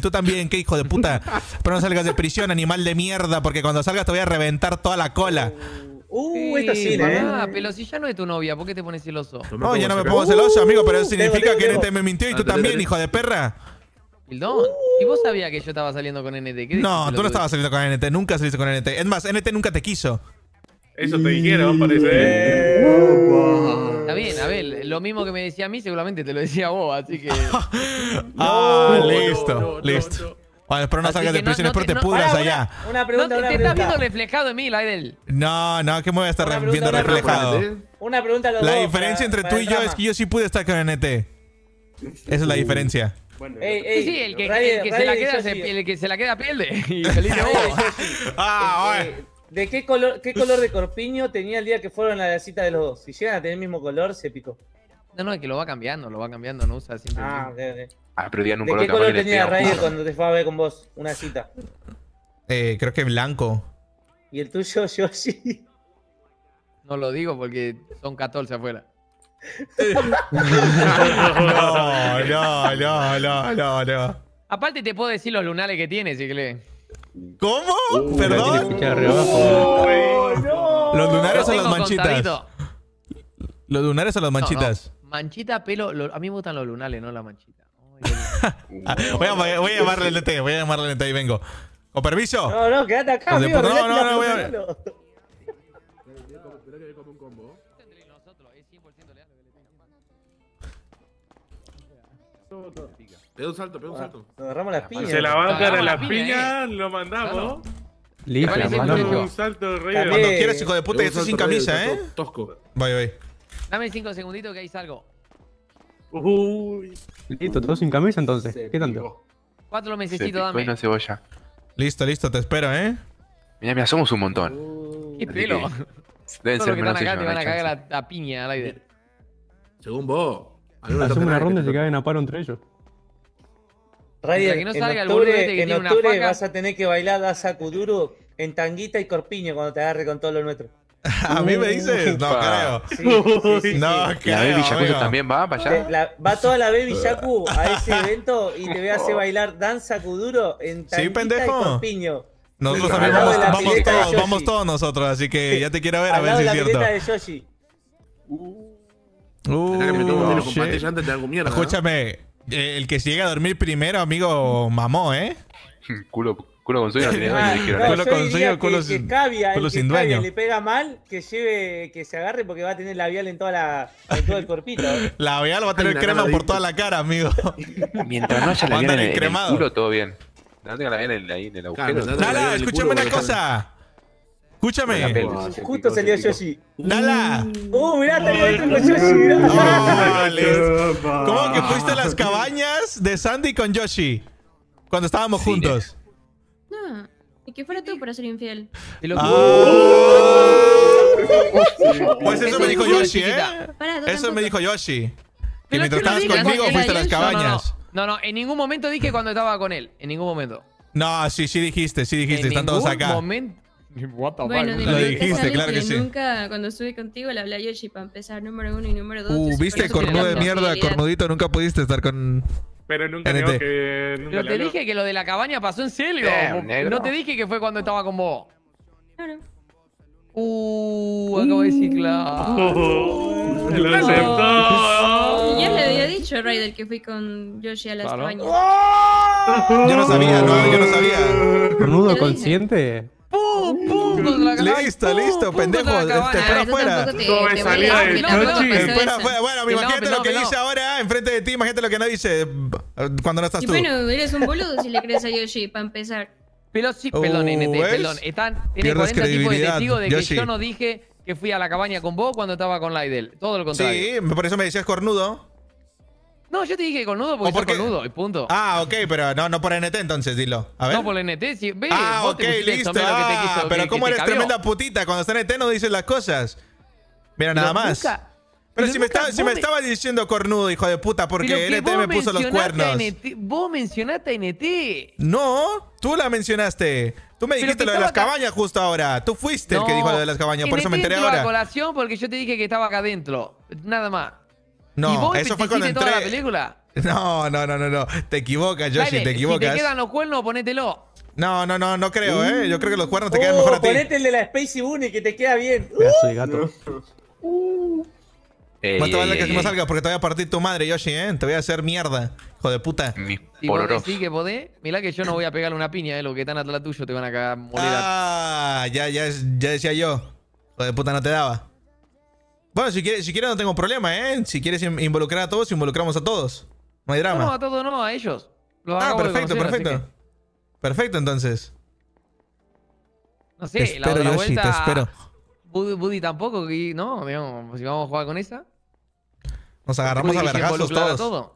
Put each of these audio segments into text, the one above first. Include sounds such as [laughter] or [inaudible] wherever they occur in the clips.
Tú también, qué hijo de puta. Pero no salgas de prisión, animal de mierda, porque cuando salgas te voy a reventar toda la cola. Uh, esta sí, ¿eh? Ah, pero si ya no es tu novia, ¿por qué te pones celoso? No, ya no me pongo celoso, amigo, pero eso Uh, significa tengo, que tengo. NT me mintió y tú también, hijo de perra. Pildón, ¿y vos sabías que yo estaba saliendo con NT? ¿Qué No, tú no estabas saliendo con NT, nunca saliste con NT. Es más, NT nunca te quiso. Eso te dijeron, parece. ¿Eh? Está bien, a ver, lo mismo que me decía a mí, seguramente te lo decía a vos, así que. [laughs] Ah, No, listo, no, no, listo. no. Bueno, espero no Así salgas de no- prisión, no espero te- te no- pudras Ahora, allá. Una, una No, pregunta, te, una te estás viendo pregunta. reflejado en mí, Laidel. No, no, que me voy a estar Una pregunta, viendo una reflejado. pregunta. Una pregunta a los La dos diferencia para- entre para tú y yo es que yo sí pude estar con NT. Esa es la diferencia. Bueno, Ey, Sí, ey, sí, el que, Ray- el que se la queda, se, Yoshi, el que se la queda pierde. [laughs] Y [laughs] feliz de vos. Ah, eh, eh, ¿De qué color, qué color de corpiño tenía el día que fueron a la cita de los dos? Si llegan a tener el mismo color, se picó. No, no, es que lo va cambiando, lo va cambiando, no usa siempre. Ah, mismo. ok, ok. Ah, pero digan un ¿De color qué color tenía. Ryder cuando te fue a ver con vos una cita? Eh, creo que blanco. ¿Y el tuyo, [laughs] Yoshi? No lo digo porque son 14 afuera. No, [laughs] no, no, no, no, no. Aparte te puedo decir los lunares que tiene, querés. ¿Cómo? ¿Perdón? arriba abajo. Los lunares son las manchitas. contadito. Los lunares son las No, no, manchitas. Manchita, pelo. lo- a mí me gustan los lunares, no la manchita. Ah, voy, a, voy a llamarle el NT, voy a llamarle el NT y vengo. ¿Con permiso? No, no, quédate acá, Pues amigo. no, no, la no, voy a- pregunta, Pega un salto, pega un salto. Nos agarramos las piñas. Se la banca de las piña, piñas, lo mandamos. Listo, Un salto, rey. Cuando quieras, hijo de puta, un estoy sin camisa, ¿eh? Tosco. Voy, voy. Dame 5 segunditos que ahí salgo. Uy. Listo, todos sin camisa entonces. ¿Qué tanto? Cuatro Se mesecitos, dame. cebolla. Listo, listo, te espero, ¿eh? Mira, mira, somos un montón. ¿Qué pelo? que Deben ser los que menos están acá te van a cagar la piña al aire. Según vos. A Hacemos una ronda y se caen a paro entre ellos. Ryder, que no en salga octubre, este que en tiene una octubre faca. vas a tener que bailar Dasa Kuduro en tanguita y corpiño cuando te agarre con todo lo nuestro. [laughs] ¿A mí me dices? No creo. Sí, sí, sí, sí. No ¿La creo, Baby Yakuza amigo. también va para allá? la- va toda la Baby Yaku a [laughs] ese evento y te voy a hacer bailar danza Kuduro en tanguita pendejo. y corpiño. Nosotros también vamos, la vamos todos, vamos todos nosotros, así que ya te quiero ver a ver si es la cierto. de Yoshi. Que Uh, antes te hago mierda. ¿no? Escúchame, eh, el que se llega a dormir primero, amigo, mamó, ¿eh? [laughs] Culo, culo con sueño [laughs] no tiene dueño, no, ¿eh? Culo con sueño, que, culo que sin- Cavia, el culo que sin Cavia dueño. le pega mal, que lleve, que se agarre porque va a tener labial en toda la, en todo el corpito. La [laughs] vial va a tener crema por toda la cara, amigo. Mientras no haya la Va a vial andar en, el- en el culo, todo bien. No tenga la vial en- ahí en el agujero. Claro, Lala, Dale, escúchame una cosa. Escúchame. Justo salió Yoshi. Lala. Uh, mirá, está adentro con Yoshi. ¿Cómo que fuiste a las cabañas de Sandy con Yoshi? Cuando estábamos juntos. No. Y que fuera tú para ser infiel. Te Ah. [laughs] Pues eso me dijo Yoshi. ¿eh? Eso me dijo Yoshi. Que mientras te estabas conmigo fuiste a las cabañas. no. No, en ningún momento dije cuando estaba con él. En ningún momento. No, sí, sí dijiste, sí dijiste. en Están todos ningún acá. momento. [laughs] What the Bueno, fuck? Lo dijiste, claro que sí. Nunca, cuando estuve contigo, le hablé a Yoshi para empezar número uno y número dos. Uh, viste, cornudo de mierda, cornudito, nunca pudiste estar con... Pero nunca NT. negó que. Nunca Pero te habló. dije que lo de la cabaña pasó en serio. Damn. No te dije que fue cuando estaba con vos. Claro. Uh, acabo de decir claro. [laughs] Lo aceptó. Y ya le había dicho a Ryder que fui con Yoshi a las Claro. cabañas. Yo no sabía, no, yo no sabía. Cornudo consciente. Listo, ¡Pum, listo, pendejo, te espero Ah, tú afuera. tampoco te- Todo te me voy a salía dar, del no, tampoco Yoshi. pasó Espera, fue- bueno, Pelón, imagínate lo pelón, que pelón. dice ahora enfrente de ti, imagínate lo que no dice cuando no estás tú. bueno, eres un boludo si le crees a Yoshi, para empezar. Pero sí, Uh, perdón, NT, perdón. Están, tiene Pierdes 40 tipos de testigos de que Yoshi. yo no dije que fui a la cabaña con vos cuando estaba con Laidel. Todo lo contrario. Sí, por eso me decías cornudo. No, yo te dije cornudo porque ¿O por soy qué? cornudo, y punto. Ah, ok, pero no, no por NT entonces, dilo. A ver. no por NT, sí. Ve, ah, vos ok, te listo. que te Ah, quiso- pero que- ¿cómo que te eres tremenda putita? Cuando está NT no dices las cosas. Mira, nada Pero más. nunca- pero pero si, me, estaba, si vos me me- estabas diciendo cornudo, hijo de puta, porque NT me puso los cuernos. NT, vos mencionaste a NT. No, tú la mencionaste. Tú me dijiste lo de las acá- cabañas justo ahora. Tú fuiste el que dijo lo de las cabañas, por eso me NT enteré ahora. colación porque yo te dije que estaba acá adentro. Nada más. ¿Y No, vos eso fue cuando hiciste toda la entré. película? No, no, no, no, no. Te equivocas, Yoshi, Dale, te Si equivocas. te quedan los cuernos, ponételo. No, no, no, no creo, ¿eh? Yo creo que los cuernos te quedan mejor Oh, a ti. ponete el de la Spacey Bunny que te queda bien. Uh, Pedazo de gato. Ey, Más te vale ey, que ey, no ey. salga porque te voy a partir tu madre, Yoshi, ¿eh? Te voy a hacer mierda, hijo de puta. Mis Si vos decís que podés, mirá que yo no voy a pegarle una piña, eh. Los que están atrás tuyo te van a cagar Ah, ya, ya, ya decía yo. Hijo de puta, no te daba. Bueno, si quieres, si quieres no tengo problema, ¿eh? Si quieres in- involucrar a todos, involucramos a todos. No hay No, drama. a todos no, a ellos. Los Ah, perfecto, conocer, perfecto. que- Perfecto, entonces. No sé, Te la espero, otra Yoshi, vuelta. te espero. Buddy, Buddy tampoco, no, digamos, si vamos a jugar con esa. Nos agarramos a quiere vergazos todos. todo.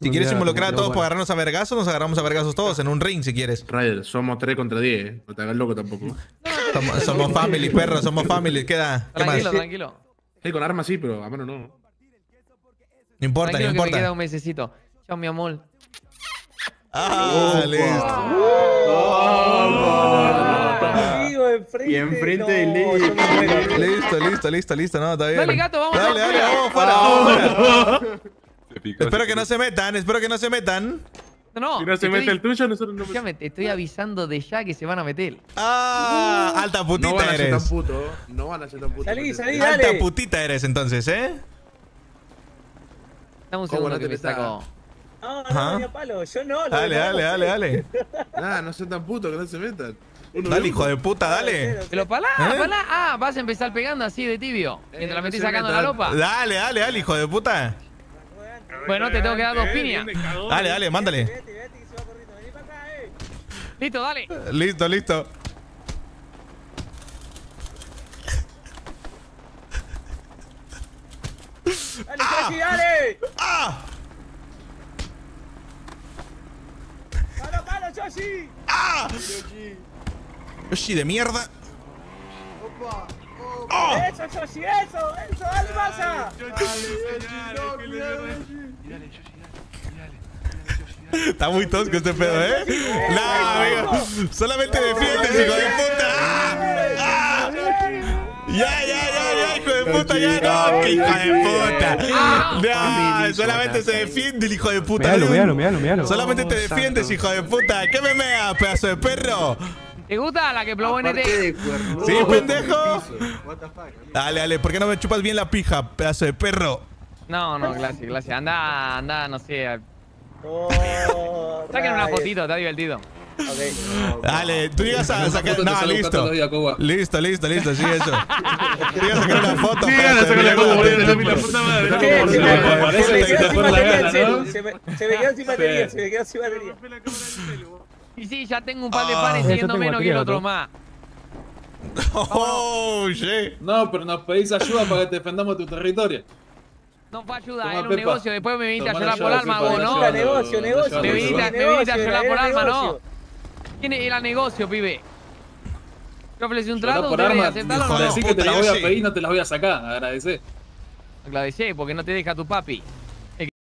Si No quieres involucrar a todos para agarrarnos a vergazos, nos agarramos a vergazos todos en un ring si quieres. Ryder, somos 3 contra 10, eh. No te hagas loco tampoco. Somos, somos family, perro, somos family. Queda. ¿Qué más? Tranquilo, No tranquilo. Sí, con armas sí, pero a mano no. importa, no tranquilo que me queda importa. un mesecito. Chao, mi amor. Ah, listo. Y enfrente no, de Ley. Listo, listo, listo, listo. No, está bien. Dale, gato, vamos Dale, dale, vamos fuera, Espero que no se metan, espero que no se metan. No, Si no se te mete estoy- el tuyo, nosotros no Escúchame, te estoy avisando de ya que se van a meter. Ah, alta No van putita a ser tan eres. putos. No van a ser tan putos. Salí, salí, Alta dale. putita eres entonces, ¿eh? Dame un ¿Cómo segundo no que te me saco. No, no, ni a palo. Yo no. lo Dale, dale, no dale, sé. dale. Nah, [laughs] no sean tan putos, que no se metan. Uno Dale, de hijo de puta, dale. Pero palá, ¿Eh? palá. Ah, vas a empezar pegando así de tibio. Mientras no la metís sacando la ropa. Dale, dale, dale, hijo de puta. Bueno, te tengo que dar dos piñas. Dale, dale, mándale. Vete, vete que se va corriendo. Vení para acá, eh. Listo, dale. Listo, listo. Dale, Yoshi, dale. ¡Ah! Palo, palo, Yoshi. ¡Ah! Yoshi de mierda. ¡Oh! Eso, Yoshi, eso. Eso, dale, masa. Está muy tosco este pedo, ¿eh? No, amigo. Solamente defiendes, hijo de puta. ¡Ah! ¡Ah! Ya, ya, ya, ya, hijo de puta, ya no, que hijo de puta. No, solamente se defiende el hijo de puta. Mealo, mealo, mealo, mealo. Solamente te defiendes, hijo de puta. ¿Qué me mea, pedazo de perro? ¿Te gusta la que probó en de cuernudo. Sí, pendejo. Dale, dale, ¿por qué no me chupas bien la pija, pedazo de perro? No, no, [laughs] clase, clase. Anda, anda, no sé. Oh, Saquen una fotito, está divertido. Ok. Dale, tú llegas a sacar. No, listo. Listo, listo, listo, sí, eso. Tú llegas a sacar una foto. Sí, pedazo gana, de saca la boludo, la puta madre. ¿Qué? ¿Cómo Se me- quedó sin batería. Se me quedó sin batería. Y sí, ya tengo un par de Ah. panes Yo siguiendo menos que el otro ¿no? más. [laughs] Oh, shit. No, pero nos pedís ayuda para que defendamos tu territorio. No fue ayuda, Toma, era un Pepa. negocio. Después me viniste a llorar por alma, vos, ¿no? llave. Negocio, negocio. Me viniste, me negocio, viniste a llorar por era alma, ¿no? negocio. ¿Quién era negocio, pibe? Yo ofrecí un trato, por ¿ustedes armas, aceptaron hijo o no? Decís que te las voy a pedir no te las voy a sacar, agradecé. Agradecé, porque no te deja tu papi.